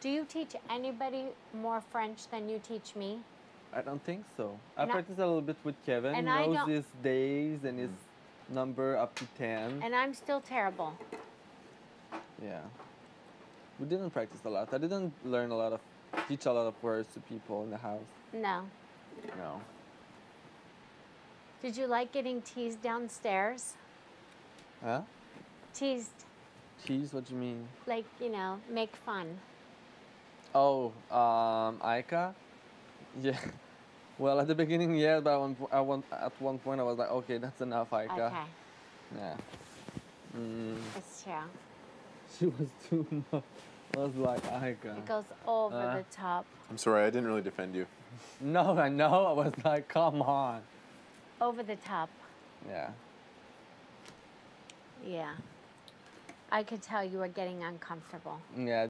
Do you teach anybody more French than you teach me? I don't think so. I And practice a little bit with Kevin. and he knows his days and his mm. number up to 10. And I'm still terrible. yeah. We didn't practice a lot. I didn't learn a lot of, teach a lot of words to people in the house. No. No. Did you like getting teased downstairs? Huh? Teased, Teased? What do you mean? like, you know, make fun. Oh, um, Ika? Yeah. Well, at the beginning, yeah, but at one, po- at one, at one point I was like, okay, that's enough, Ika. Okay, Yeah. Mm, it's true. she was too much. I was like, Ika. It goes over Uh. the top. I'm sorry, I didn't really defend you. No, I know. I was like, come on. Over the top. Yeah. Yeah. I could tell you were getting uncomfortable. Yeah,